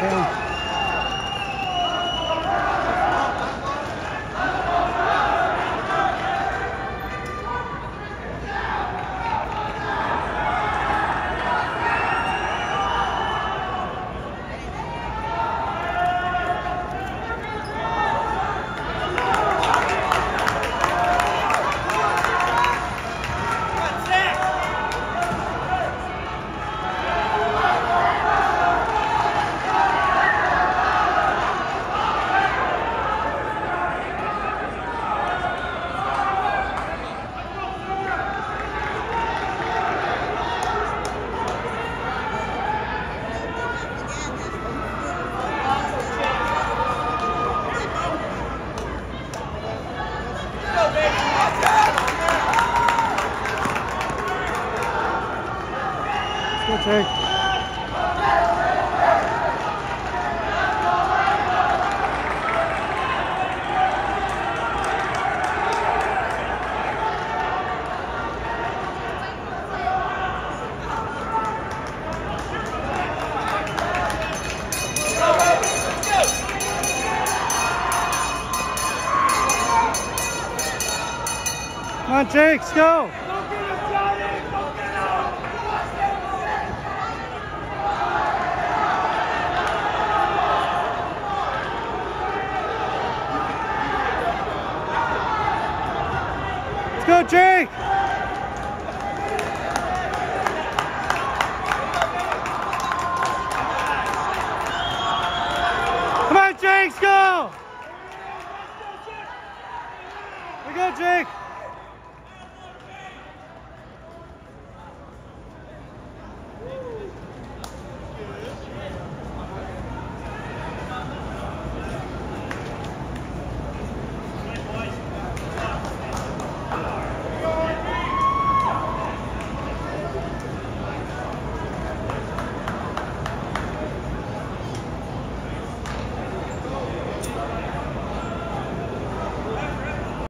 行。Jake. Come on, Jake, let's go. Jake. Come on, Jake, go. We go, Jake.